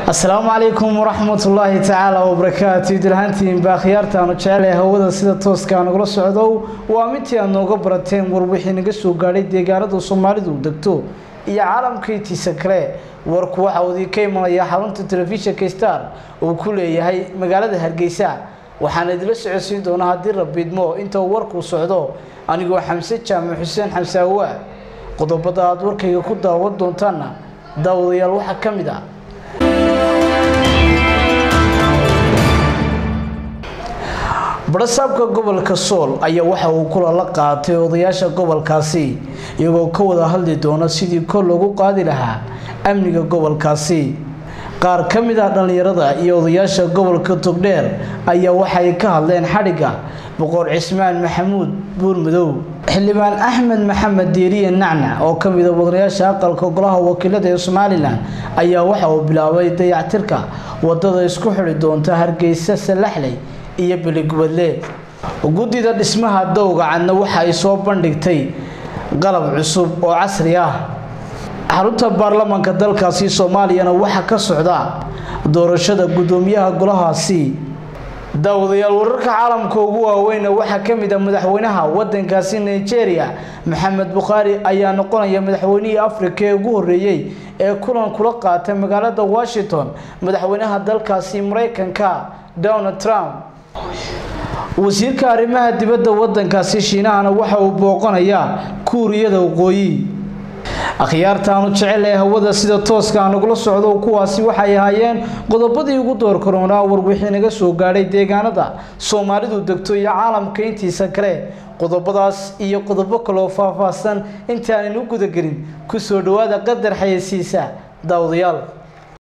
asalaamu calaykum waraxmatullaahi tacaala wabarakaatu idilhaantiin baa khiyaartaanu jecelahay hawada sida tooska nagula socdow waa midtii aad nooga barateen warbixii naga soo gaadhay deegaanada soomaalidu degto iyo caalamkaytiisa kale warku waxa uu idinka imanaya xarunta telefishinka star uu ku leeyahay magaalada hargeysa. Waxaana idila socodsiin doonaa haddii rabiidmo inta uu warkuu socdo anigoo xamse jaamac xuseen xamsaawa qodobada aada warkayga ku daawan doontaanna daawadayaal waxaa ka mid ah barasaabka gobolka sool ayaa waxa uu kula la qaatay odayaasha gobolkaasi iyagoo ka wada hadli doona sidii kor loogu qaadi lahaa amniga gobolkaasi. Qaar ka mid ah dhallinyarada iyo odayaasha gobolka togdheer ayaa waxay ka hadleen xadhigga boqor cismaan maxamuud buurmadow xildhibaan axmed maxamed deeriye nacnac oo ka mid a wadanayaasha aqalka golaha wakiilada ee somalilan ayaa waxa uu bilaabay dayactirka waddada isku xidhi doonta hargeysa salaxley iyo beligubadle guddida dhismaha dowga cadna waxa ay soo bandhigtay qalab cusub oo casri ah. Xarunta baarlamaanka dalkaasi soomaaliyana waxaa ka socda doorashada guddoomiyaha golahaasi. Daawadayaal wararka caalamka ugu waaweyna waxaa ka mid a madaxweynaha wadankaasi nigeria maxamed bukhaari ayaa noqonaya madaxweynihii afrika ee ugu horeeyey ee kulan kula qaatay magaalada washington. Madaxweynaha dalkaasi mareykanka donald trump wasiirka arrimaha dibadda wadankaasi shiinahana waxa uu booqanayaa kuuriyada waqooyi akhyaartaanu jecelahay hawada sida tooska nagula socdo kuwaasi waxay ahaayeen qodobadii ugu door karoonaa warbixii naga soo gaadhay deegaanada soomaalidu degto iyo caalamka intiisa kale. Qodobadaas iyo qodobo kaloo faahfaahsan intaanan u gudagelin ku soo dhawaada qadar xayeysiisa daawadayaal